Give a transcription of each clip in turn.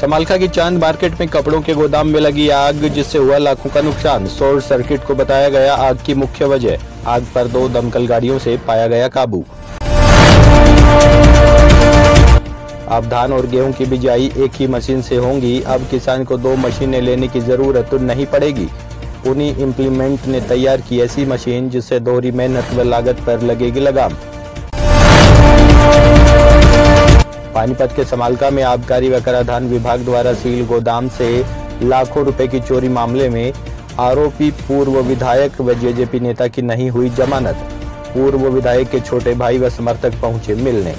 समालखा की चाँद मार्केट में कपड़ों के गोदाम में लगी आग, जिससे हुआ लाखों का नुकसान। शॉर्ट सर्किट को बताया गया आग की मुख्य वजह। आग पर दो दमकल गाड़ियों से पाया गया काबू। अब धान और गेहूँ की बिजाई एक ही मशीन से होंगी। अब किसान को दो मशीनें लेने की ज़रूरत नहीं पड़ेगी। उन्हीं इम्प्लीमेंट ने तैयार की ऐसी मशीन, जिससे दोहरी मेहनत व लागत पर लगेगी लगाम। पानीपत के समालका में आबकारी व कराधान विभाग द्वारा सील गोदाम से लाखों रुपए की चोरी मामले में आरोपी पूर्व विधायक व जेजेपी नेता की नहीं हुई जमानत। पूर्व विधायक के छोटे भाई व समर्थक पहुँचे मिलने।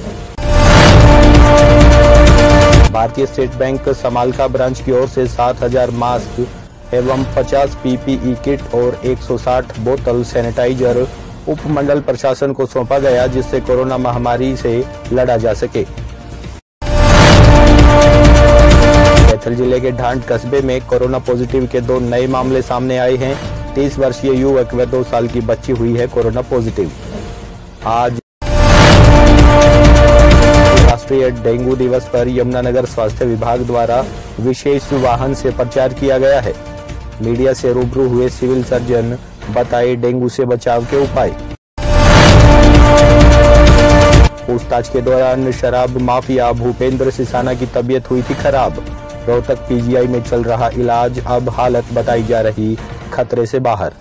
भारतीय स्टेट बैंक समालका ब्रांच की ओर से 7000 मास्क एवं 50 पीपीई किट और 160 बोतल सैनिटाइजर उपमंडल प्रशासन को सौंपा गया, जिससे कोरोना महामारी से लड़ा जा सके। कैथल ज़िले के ढांड कस्बे में कोरोना पॉजिटिव के दो नए मामले सामने आए हैं। तीस वर्षीय युवक व दो साल की बच्ची हुई है कोरोना पॉजिटिव। आज राष्ट्रीय डेंगू दिवस पर यमुनानगर स्वास्थ्य विभाग द्वारा विशेष वाहन से प्रचार किया गया है। मीडिया से रूबरू हुए सिविल सर्जन बताए डेंगू से बचाव के उपाय। पूछताछ के दौरान शराब माफिया भूपेंद्र सिसाना की तबीयत हुई थी खराब। रोहतक पीजीआई में चल रहा इलाज अब हालत बताई जा रही खतरे से बाहर।